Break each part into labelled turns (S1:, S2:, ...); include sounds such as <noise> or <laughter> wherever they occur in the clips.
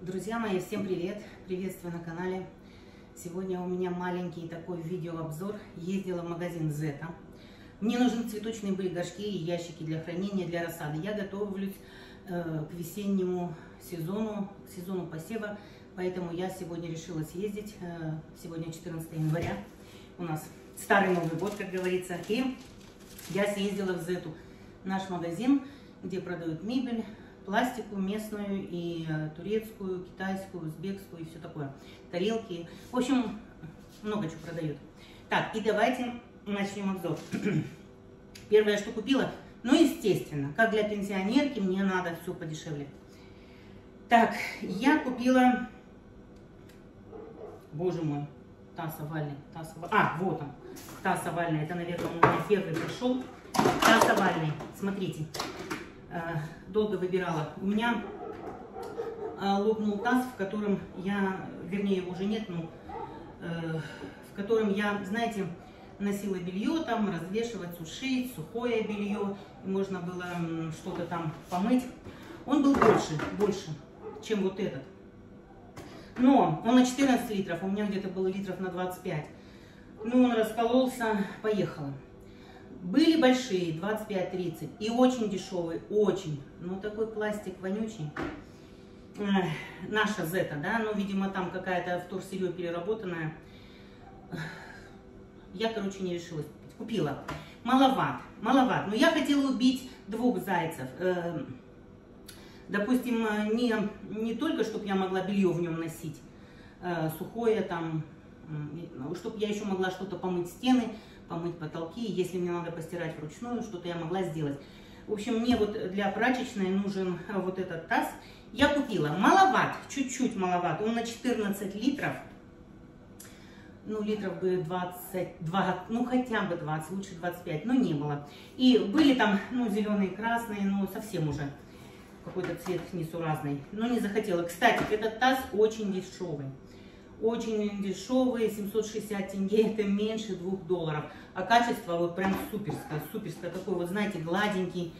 S1: Друзья мои, всем привет! Приветствую на канале. Сегодня у меня маленький такой видеообзор. Ездила в магазин Зета. Мне нужны цветочные были горшки и ящики для хранения, для рассады. Я готовлюсь э, к весеннему сезону, к сезону посева. Поэтому я сегодня решила съездить. Э, сегодня 14 января. У нас старый Новый год, как говорится. И я съездила в Зету, наш магазин, где продают мебель, пластику местную и э, турецкую, китайскую, узбекскую и все такое. Тарелки. В общем, много чего продают. Так, и давайте начнем обзор. <clears throat> Первое, что купила, ну, естественно, как для пенсионерки, мне надо все подешевле. Так, я купила, боже мой, таз овальный, таз овальный. А, вот он, таз овальный, это, наверное, у меня первый пришел. Таз овальный, смотрите. Э, долго выбирала. У меня э, лопнул таз, в котором я, вернее, его уже нет, но э, в котором я, знаете, носила белье там, развешивать, сушить, сухое белье, можно было что-то там помыть. Он был больше, больше, чем вот этот. Но он на 14 литров, у меня где-то было литров на 25. Ну, он раскололся, поехала. Были большие, 25-30, и очень дешевые, очень. Ну, такой пластик вонючий. Наша Зета, да, ну, видимо, там какая-то вторсырье переработанная. Я, короче, не решилась купить. Купила. Маловат, маловат. Но я хотела убить двух зайцев. Эм, допустим, не, не только, чтобы я могла белье в нем носить, э, сухое там, чтобы я еще могла что-то помыть стены, помыть потолки, если мне надо постирать вручную, что-то я могла сделать. В общем, мне вот для прачечной нужен вот этот таз. Я купила маловат, чуть-чуть маловат, он на 14 литров. Ну, литров бы 22, ну, хотя бы 20, лучше 25, но не было. И были там, ну, зеленые, красные, ну, совсем уже какой-то цвет несуразный. Но не захотела. Кстати, этот таз очень дешевый очень дешевые, 760 тенге, это меньше 2 долларов. А качество вот прям суперское, суперское, такой вот, знаете, гладенький,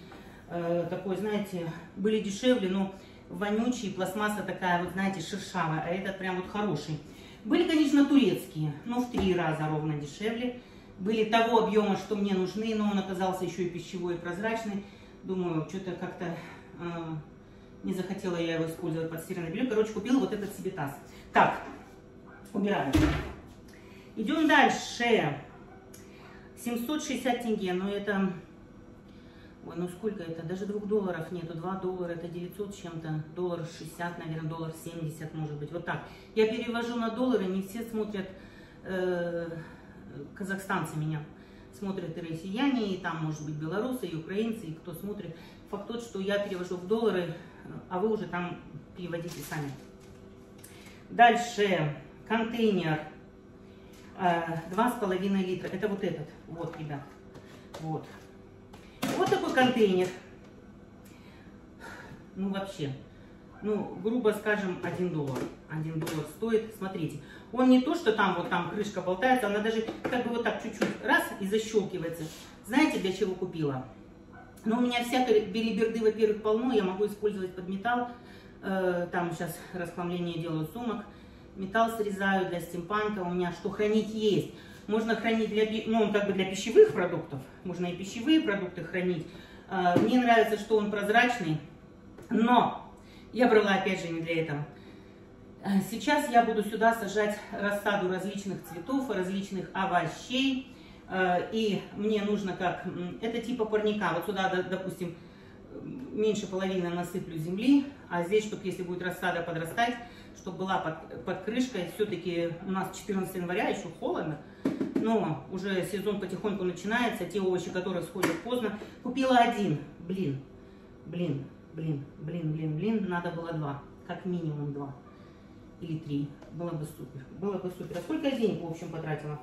S1: э, такой, знаете, были дешевле, но вонючий, пластмасса такая, вот, знаете, шершавая, а этот прям вот хороший. Были, конечно, турецкие, но в три раза ровно дешевле. Были того объема, что мне нужны, но он оказался еще и пищевой, и прозрачный. Думаю, что-то как-то э, не захотела я его использовать под стиральное белье. Короче, купила вот этот себе таз. Так, убираем. Идем дальше. 760 тенге, но это... Ой, ну сколько это? Даже 2 долларов нету. 2 доллара это 900 с чем-то. Доллар 60, наверное, доллар 70 может быть. Вот так. Я перевожу на доллары, не все смотрят, э, казахстанцы меня смотрят и россияне, и там может быть белорусы, и украинцы, и кто смотрит. Факт тот, что я перевожу в доллары, а вы уже там переводите сами. Дальше контейнер э, два с половиной литра. Это вот этот. Вот, ребят. Вот. Вот такой контейнер. Ну, вообще. Ну, грубо скажем, 1 доллар. 1 доллар стоит. Смотрите. Он не то, что там вот там крышка болтается, она даже как бы вот так чуть-чуть раз и защелкивается. Знаете, для чего купила? Ну, у меня всякой билиберды, во-первых, полно. Я могу использовать под металл. Э, там сейчас расхламление делаю сумок металл срезаю для стимпанка, у меня что хранить есть. Можно хранить для, ну, как бы для пищевых продуктов, можно и пищевые продукты хранить. А, мне нравится, что он прозрачный, но я брала опять же не для этого. А, сейчас я буду сюда сажать рассаду различных цветов, различных овощей. А, и мне нужно как, это типа парника, вот сюда, допустим, меньше половины насыплю земли, а здесь, чтобы если будет рассада подрастать, чтобы была под, под крышкой. Все-таки у нас 14 января, еще холодно, но уже сезон потихоньку начинается. Те овощи, которые сходят поздно. Купила один, блин, блин, блин, блин, блин, блин, надо было два, как минимум два или три. Было бы супер, было бы супер. А сколько денег, в общем, потратила?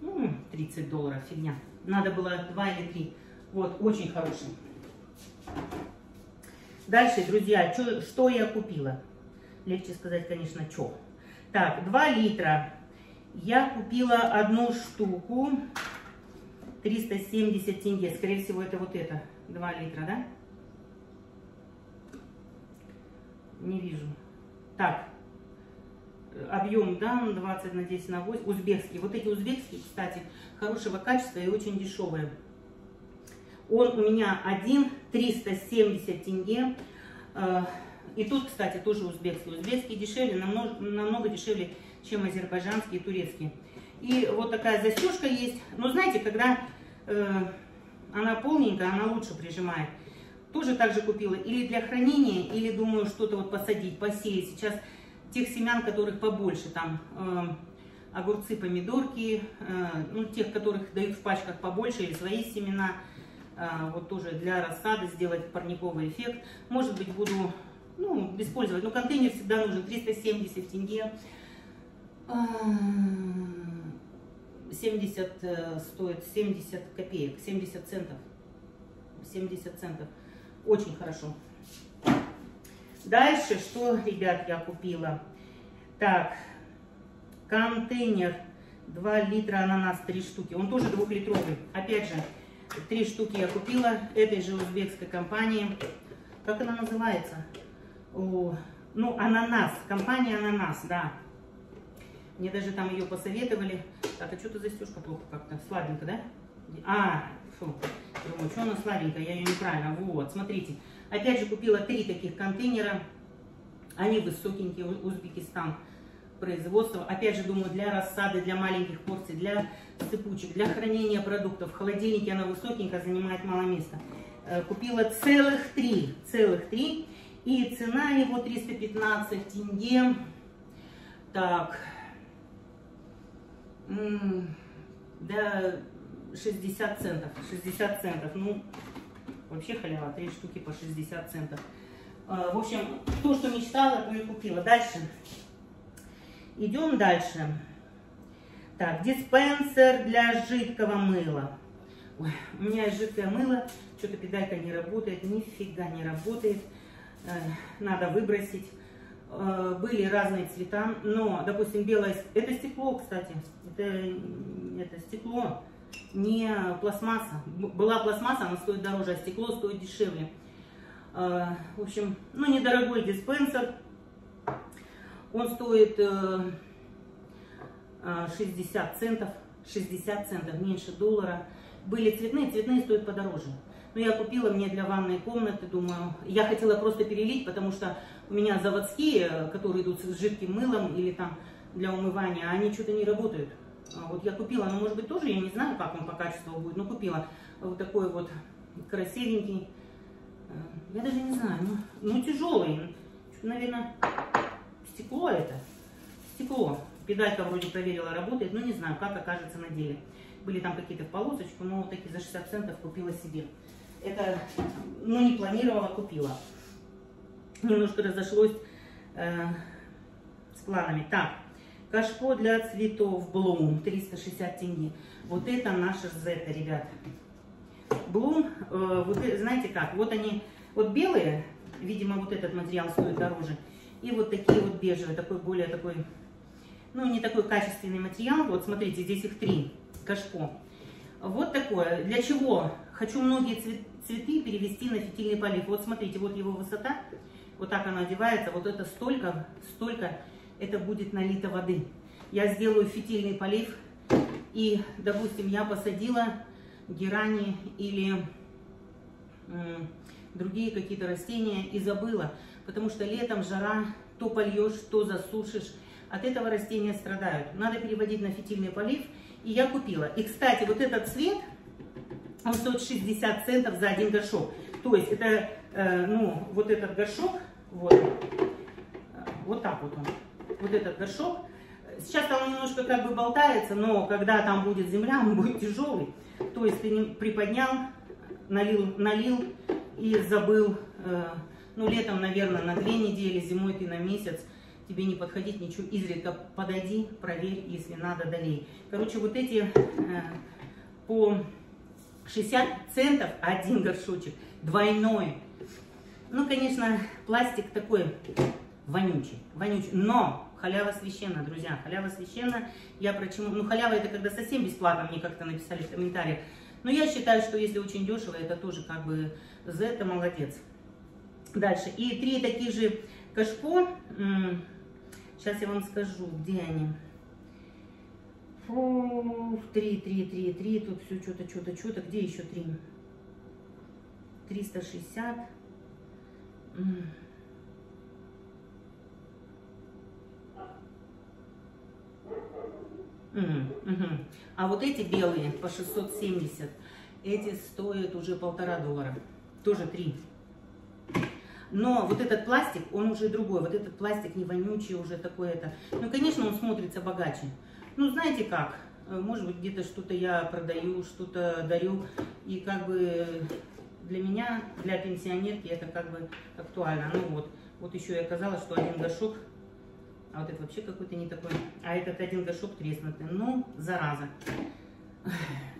S1: Ну, 30 долларов, фигня. Надо было два или три. Вот, очень хороший. Дальше, друзья, что, что я купила? Легче сказать, конечно, что. Так, 2 литра. Я купила одну штуку. 370 тенге. Скорее всего, это вот это. 2 литра, да? Не вижу. Так, объем, да, 20 на 10 на 8, узбекский. Вот эти узбекские, кстати, хорошего качества и очень дешевые. Он у меня один, 370 тенге. И тут, кстати, тоже узбекский. Узбекский дешевле, намного, намного дешевле, чем азербайджанский и турецкий. И вот такая застежка есть. Но знаете, когда э, она полненькая, она лучше прижимает. Тоже так же купила. Или для хранения, или думаю что-то вот посадить, посеять. Сейчас тех семян, которых побольше, там э, огурцы, помидорки, э, ну тех, которых дают в пачках побольше, или свои семена. Э, вот тоже для рассады сделать парниковый эффект. Может быть, буду ну, использовать. Но контейнер всегда нужен 370 тенге. 70 э, стоит 70 копеек, 70 центов. 70 центов. Очень хорошо. Дальше, что, ребят, я купила? Так, контейнер 2 литра ананас, 3 штуки. Он тоже двухлитровый. Опять же, 3 штуки я купила этой же узбекской компании. Как она называется? Ну, ананас. Компания ананас, да. Мне даже там ее посоветовали. Так, а что-то застежка плохо как-то. Слабенько, да? А, фу. Думаю, что она слабенькая, я ее неправильно. Вот, смотрите. Опять же купила три таких контейнера. Они высокенькие, Узбекистан производства. Опять же, думаю, для рассады, для маленьких порций, для цепучек, для хранения продуктов. В холодильнике она высокенькая, занимает мало места. Э, купила целых три, целых три. И цена его 315 тенге. Так, да, 60 центов. 60 центов. Ну, вообще халява. Три штуки по 60 центов. А, в общем, то, что мечтала, то и купила. Дальше. Идем дальше. Так, диспенсер для жидкого мыла. Ой, у меня жидкое мыло. Что-то педалька не работает. Нифига не работает. Э, надо выбросить. Э, были разные цвета, но, допустим, белое, это стекло, кстати, это, это стекло, не пластмасса. Была пластмасса, она стоит дороже, а стекло стоит дешевле. Э, в общем, ну, недорогой диспенсер. Он стоит 60 центов, 60 центов, меньше доллара. Были цветные, цветные стоят подороже. Но я купила мне для ванной комнаты, думаю, я хотела просто перелить, потому что у меня заводские, которые идут с жидким мылом или там для умывания, они что-то не работают. А вот я купила, ну может быть тоже, я не знаю, как он по качеству будет, но купила вот такой вот красивенький. Э, я даже не знаю, ну, ну тяжелый, наверное, стекло это, стекло. Педалька вроде проверила, работает, но не знаю, как окажется на деле. Были там какие-то в полосочку, но вот такие за 60 центов купила себе это, ну, не планировала, купила. Немножко разошлось э, с планами. Так, кашпо для цветов Блум, 360 тенге. Вот это наша Зета, ребята. Блум, э, вот знаете как, вот они, вот белые, видимо, вот этот материал стоит дороже. И вот такие вот бежевые, такой более такой, ну, не такой качественный материал. Вот, смотрите, здесь их три, кашпо. Вот такое. Для чего? Хочу многие цвет, цветы перевести на фитильный полив. Вот смотрите, вот его высота, вот так она одевается, вот это столько, столько, это будет налито воды. Я сделаю фитильный полив, и, допустим, я посадила герани или другие какие-то растения и забыла, потому что летом жара, то польешь, то засушишь, от этого растения страдают. Надо переводить на фитильный полив, и я купила. И, кстати, вот этот цвет, он стоит 60 центов за один горшок. То есть это, э, ну, вот этот горшок, вот, вот так вот он, вот этот горшок. Сейчас он немножко как бы болтается, но когда там будет земля, он будет тяжелый. То есть ты приподнял, налил, налил и забыл, э, ну, летом, наверное, на две недели, зимой ты на месяц, тебе не подходить ничего, изредка подойди, проверь, если надо, долей. Короче, вот эти э, по 60 центов один горшочек, двойной. Ну, конечно, пластик такой вонючий, вонючий, но халява священна, друзья, халява священна. Я почему, ну, халява это когда совсем бесплатно, мне как-то написали в комментариях. Но я считаю, что если очень дешево, это тоже как бы за это молодец. Дальше. И три таких же кашпо, Сейчас я вам скажу, где они. Фу, три, три, три, три, тут все что-то, что-то, что-то. Где еще три? 360. Угу, угу. А вот эти белые по 670, эти стоят уже полтора доллара. Тоже три. Но вот этот пластик, он уже другой. Вот этот пластик не вонючий, уже такой это. Ну, конечно, он смотрится богаче. Ну, знаете как, э, может быть, где-то что-то я продаю, что-то дарю. И как бы для меня, для пенсионерки, это как бы актуально. Ну вот, вот еще я оказалось, что один горшок, а вот это вообще какой-то не такой, а этот один горшок треснутый. Ну, зараза.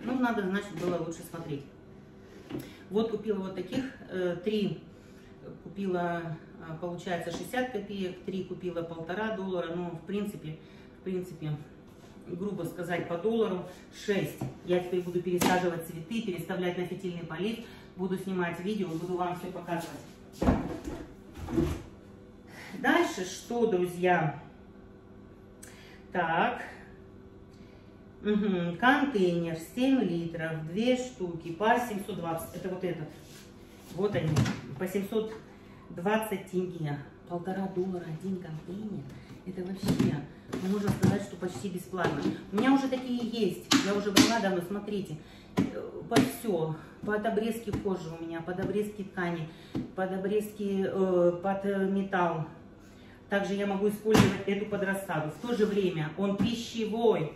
S1: Ну, надо, значит, было лучше смотреть. Вот купила вот таких э, три купила, а, получается, 60 копеек, 3 купила полтора доллара, ну, в принципе, в принципе, грубо сказать, по доллару 6. Я теперь буду пересаживать цветы, переставлять на фитильный полив, буду снимать видео, буду вам все показывать. Дальше что, друзья? Так, угу. контейнер 7 литров, 2 штуки, по 720, это вот этот. Вот они, по 720 тенге. Полтора доллара один контейнер. Это вообще, ну, можно сказать, что почти бесплатно. У меня уже такие есть. Я уже брала давно, смотрите. Под все. Под обрезки кожи у меня, под обрезки ткани, под обрезки, э, под металл. Также я могу использовать эту под рассаду. В то же время он пищевой.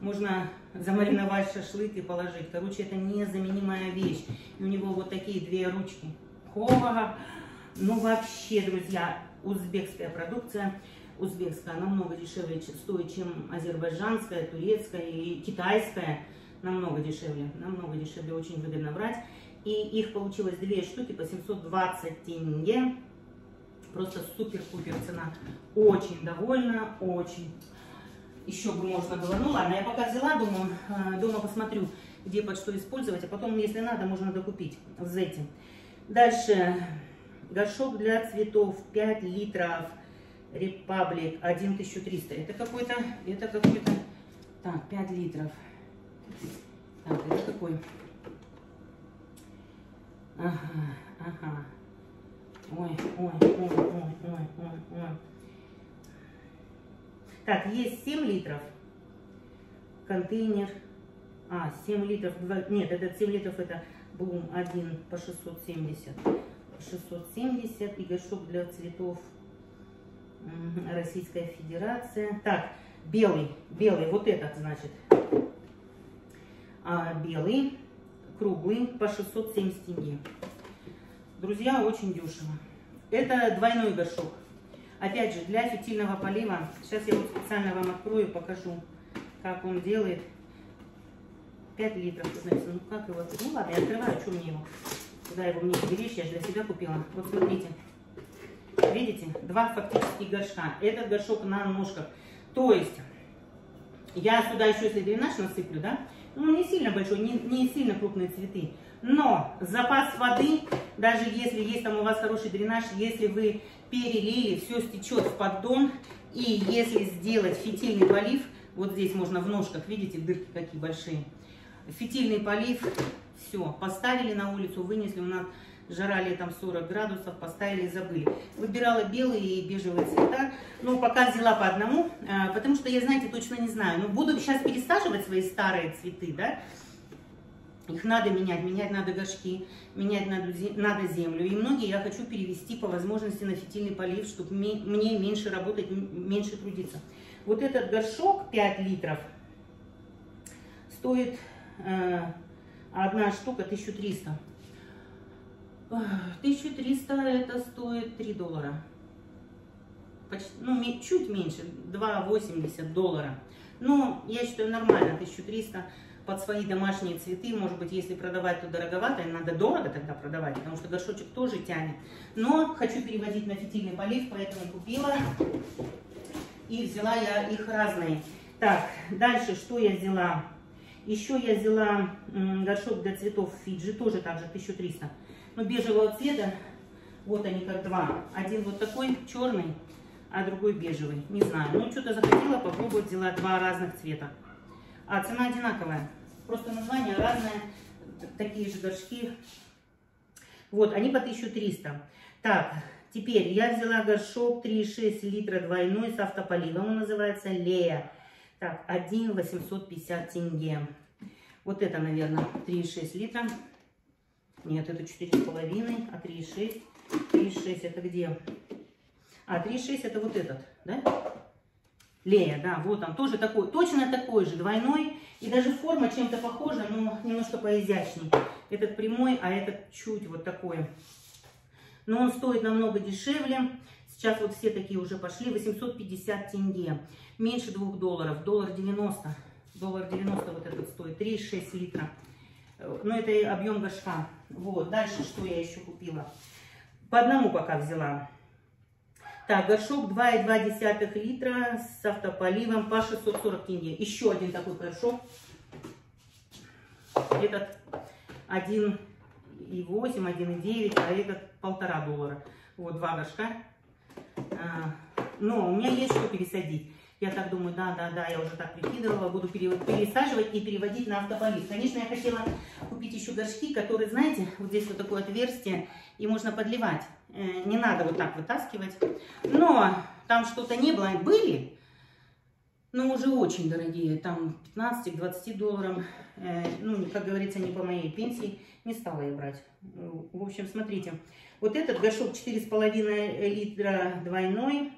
S1: Можно замариновать шашлык и положить. Короче, это незаменимая вещь. И у него вот такие две ручки. Хова. Ну, вообще, друзья, узбекская продукция. Узбекская намного дешевле стоит, чем азербайджанская, турецкая и китайская. Намного дешевле. Намного дешевле. Очень выгодно брать. И их получилось две штуки по 720 тенге. Просто супер-пупер цена. Очень довольна, очень еще бы можно было. Ну ладно, я пока взяла, думаю, э, дома посмотрю, где под что использовать, а потом, если надо, можно докупить в Зете. Дальше, горшок для цветов 5 литров, Republic 1300. Это какой-то, это какой-то, так, 5 литров. Так, это какой? Ага, ага. Ой, ой, ой, ой, ой, ой, ой. Так, есть 7 литров. Контейнер. А, 7 литров. 2, нет, этот 7 литров это Блум 1 по 670. 670 и горшок для цветов Российская Федерация. Так, белый, белый, вот этот, значит. А, белый, круглый, по 670 тенге. Друзья, очень дешево. Это двойной горшок. Опять же, для фитильного полива, сейчас я вот специально вам открою, покажу, как он делает. 5 литров, знаете, ну как его, ну ладно, я открываю, что мне его, куда его мне беречь, я же для себя купила. Вот смотрите, видите, два фактически горшка, этот горшок на ножках, то есть, я сюда еще если дренаж насыплю, да, ну не сильно большой, не, не сильно крупные цветы, но запас воды, даже если есть там у вас хороший дренаж, если вы перелили, все стечет в поддон. И если сделать фитильный полив, вот здесь можно в ножках, видите, дырки какие большие. Фитильный полив, все, поставили на улицу, вынесли, у нас жара летом 40 градусов, поставили и забыли. Выбирала белые и бежевые цвета, но пока взяла по одному, а, потому что я, знаете, точно не знаю. Но буду сейчас пересаживать свои старые цветы, да, их надо менять, менять надо горшки, менять надо, надо землю. И многие я хочу перевести по возможности на фитильный полив, чтобы мне меньше работать, меньше трудиться. Вот этот горшок 5 литров стоит э, одна штука 1300. 1300 это стоит 3 доллара. Почти, ну, чуть меньше, 2,80 доллара. Но я считаю нормально, 1300 под свои домашние цветы, может быть, если продавать, то дороговато, и надо дорого тогда продавать, потому что горшочек тоже тянет. Но хочу переводить на фитильный полив, поэтому купила и взяла я их разные. Так, дальше что я взяла? Еще я взяла горшок для цветов Фиджи, тоже также 1300, но бежевого цвета. Вот они как два. Один вот такой черный, а другой бежевый. Не знаю. Ну, что-то захотела попробовать, взяла два разных цвета. А цена одинаковая. Просто название разное. Такие же горшки. Вот, они по 1300. Так, теперь я взяла горшок 3,6 литра двойной с автополивом. Он называется Лея. Так, 1 850 тенге. Вот это, наверное, 3,6 литра. Нет, это 4,5, а 3,6. 3,6 это где? А 3,6 это вот этот, да? Лея, да, вот он, тоже такой, точно такой же, двойной. И даже форма чем-то похожа, но немножко поизящней. Этот прямой, а этот чуть вот такой. Но он стоит намного дешевле. Сейчас вот все такие уже пошли, 850 тенге. Меньше 2 долларов, доллар 90. Доллар 90 вот этот стоит, 3,6 литра. Ну, это объем горшка. Вот, дальше что я еще купила? По одному пока взяла. Так, горшок 2,2 литра с автополивом по 640 тенге. Еще один такой горшок. Этот 1,8, 1,9, а этот полтора доллара. Вот два горшка. А, но у меня есть что пересадить. Я так думаю, да, да, да, я уже так прикидывала, буду пересаживать и переводить на автополив. Конечно, я хотела купить еще горшки, которые, знаете, вот здесь вот такое отверстие, и можно подливать. Э, не надо вот так вытаскивать. Но там что-то не было, были, но уже очень дорогие, там 15 20 долларов. Э, ну, как говорится, не по моей пенсии, не стала я брать. В общем, смотрите, вот этот горшок 4,5 литра двойной,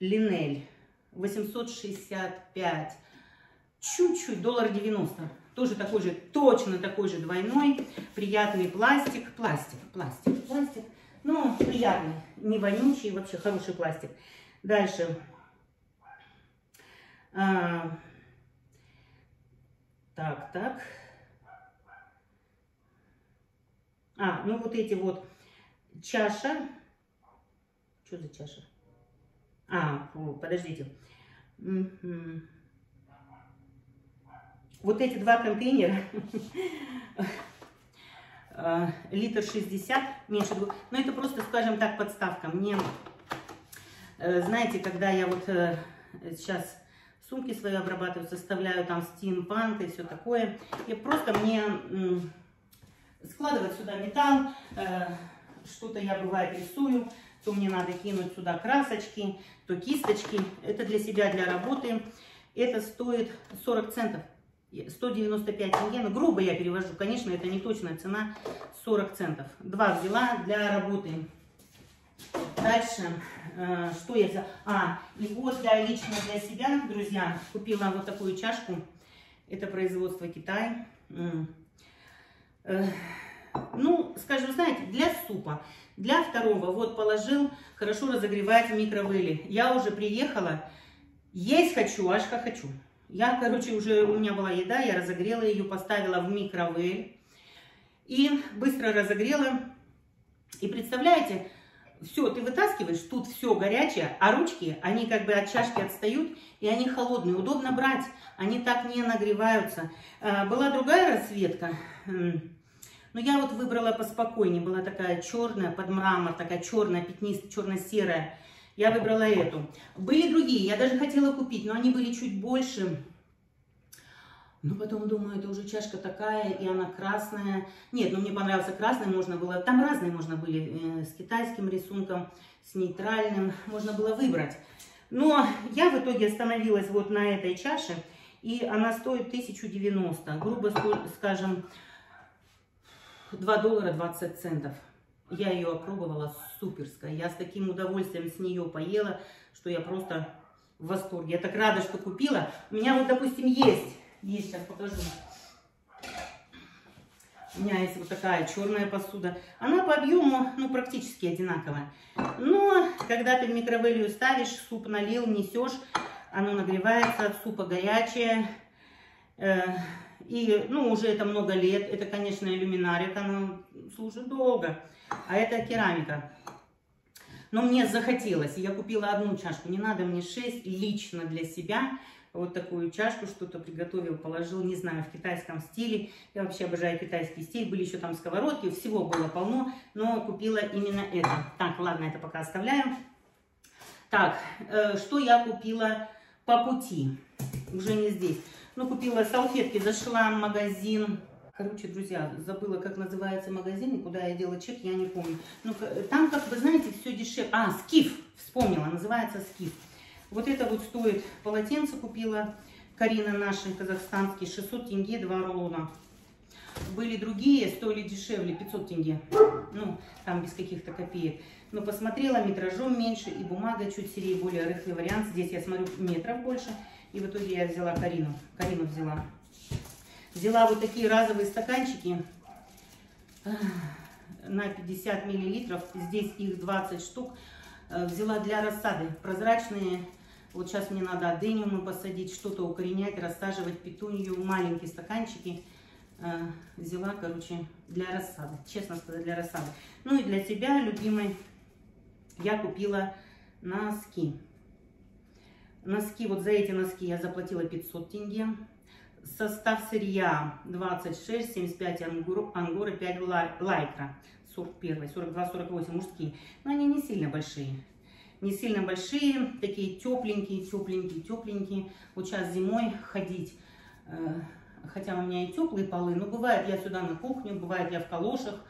S1: Линель. 865, чуть-чуть, доллар 90. Тоже такой же, точно такой же двойной, приятный пластик, пластик, пластик, пластик. Ну, приятный, не вонючий, вообще хороший пластик. Дальше. А, так, так. А, ну вот эти вот чаша. Что за чаша? А, подождите. Вот эти два контейнера, а, литр 60, меньше двух. Но это просто, скажем так, подставка. Мне, э, знаете, когда я вот э, сейчас сумки свои обрабатываю, составляю там стимпанк и все такое, и просто мне складывать сюда металл, э, что-то я бывает рисую, то мне надо кинуть сюда красочки, то кисточки. Это для себя, для работы. Это стоит 40 центов. 195 тенге, ну грубо я перевожу, конечно, это не точная цена, 40 центов. Два взяла для работы. Дальше, э, что я взяла? А, и вот для лично для себя, друзья, купила вот такую чашку. Это производство Китай. Ну, скажем, знаете, для супа. Для второго, вот положил, хорошо разогревать в микровэле. Я уже приехала, есть хочу, аж как хочу. Я, короче, уже у меня была еда, я разогрела ее, поставила в микровэль. И быстро разогрела. И представляете, все, ты вытаскиваешь, тут все горячее, а ручки, они как бы от чашки отстают, и они холодные, удобно брать, они так не нагреваются. А, была другая расцветка, но я вот выбрала поспокойнее, была такая черная, под мрамор, такая черная, пятнистая, черно-серая. Я выбрала эту. Были другие, я даже хотела купить, но они были чуть больше. Но потом думаю, это уже чашка такая, и она красная. Нет, ну мне понравился красный, можно было, там разные можно были, э, с китайским рисунком, с нейтральным, можно было выбрать. Но я в итоге остановилась вот на этой чаше, и она стоит 1090, грубо скажем, 2 доллара 20 центов. Я ее опробовала, суперская. Я с таким удовольствием с нее поела, что я просто в восторге. Я так рада, что купила. У меня вот, допустим, есть, есть, сейчас покажу. У меня есть вот такая черная посуда. Она по объему, ну, практически одинаковая. Но, когда ты в микроволновую ставишь, суп налил, несешь, оно нагревается, супа горячее. Э, и, ну, уже это много лет. Это, конечно, иллюминарик, оно служит долго. А это керамика. Но мне захотелось. Я купила одну чашку. Не надо мне 6 лично для себя. Вот такую чашку что-то приготовил, положил, не знаю, в китайском стиле. Я вообще обожаю китайский стиль. Были еще там сковородки, всего было полно. Но купила именно это. Так, ладно, это пока оставляю. Так, э, что я купила по пути? Уже не здесь. Ну, купила салфетки, зашла в магазин. Короче, друзья, забыла, как называется магазин, куда я делала чек, я не помню. Ну, там, как вы знаете, все дешевле. А, Скиф, вспомнила, называется Скиф. Вот это вот стоит, полотенце купила, Карина наши, казахстанские, 600 тенге, два рулона. Были другие, стоили дешевле, 500 тенге. Ну, там без каких-то копеек. Но посмотрела, метражом меньше и бумага чуть серее, более рыхлый вариант. Здесь я смотрю метров больше. И в итоге я взяла Карину. Карину взяла. Взяла вот такие разовые стаканчики на 50 миллилитров. Здесь их 20 штук. Э, взяла для рассады. Прозрачные. Вот сейчас мне надо адениумы посадить, что-то укоренять, рассаживать петунью. Маленькие стаканчики. Э, взяла, короче, для рассады. Честно сказать, для рассады. Ну и для тебя, любимый, я купила носки. Носки, вот за эти носки я заплатила 500 тенге. Состав сырья 26, 75 ангур, ангура, 5 лайкра. 41, 42, 48 мужские. Но они не сильно большие. Не сильно большие, такие тепленькие, тепленькие, тепленькие. Вот сейчас зимой ходить, э, хотя у меня и теплые полы, но бывает я сюда на кухню, бывает я в калошах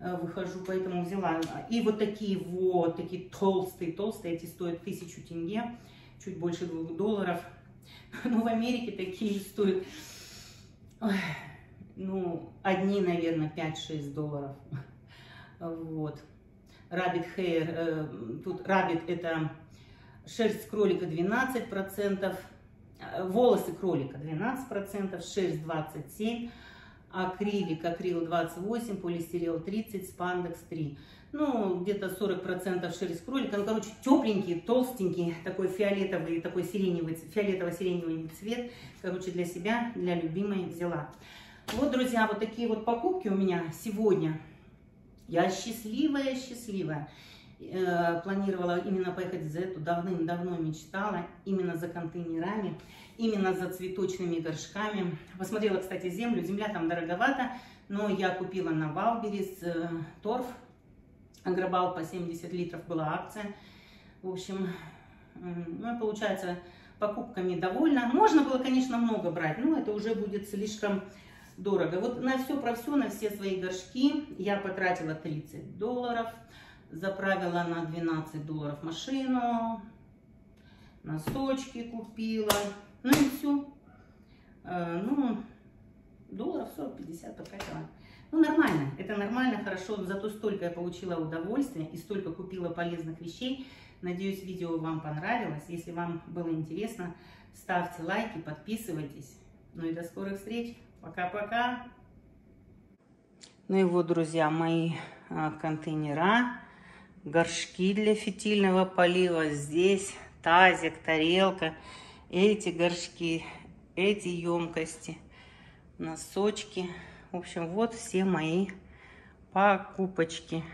S1: э, выхожу, поэтому взяла. И вот такие вот, такие толстые, толстые, эти стоят тысячу тенге, чуть больше двух долларов. <laughs> Но в Америке такие стоят, ну, одни, наверное, 5-6 долларов. Вот. Rabbit hair, э, тут rabbit это шерсть кролика 12%, э, волосы кролика 12%, шерсть 27%, акрилик, акрил 28, полистирол 30, спандекс 3 ну, где-то 40% шерсть кролика, ну, короче, тепленький, толстенький, такой фиолетовый, такой сиреневый, фиолетово-сиреневый цвет, короче, для себя, для любимой взяла. Вот, друзья, вот такие вот покупки у меня сегодня. Я счастливая, счастливая. Э, планировала именно поехать в Зету, давным-давно мечтала, именно за контейнерами, именно за цветочными горшками. Посмотрела, кстати, землю, земля там дороговата, но я купила на Валберис э, торф, Агробал по 70 литров была акция. В общем, ну, получается, покупками довольна. Можно было, конечно, много брать, но это уже будет слишком дорого. Вот на все про все, на все свои горшки я потратила 30 долларов. Заправила на 12 долларов машину. Носочки купила. Ну и все. Э, ну, долларов 40-50 потратила. Ну, нормально, это нормально, хорошо, зато столько я получила удовольствия и столько купила полезных вещей. Надеюсь, видео вам понравилось. Если вам было интересно, ставьте лайки, подписывайтесь. Ну и до скорых встреч. Пока-пока. Ну и вот, друзья, мои а, контейнера, горшки для фитильного полива. Здесь тазик, тарелка, эти горшки, эти емкости, носочки. В общем, вот все мои покупочки.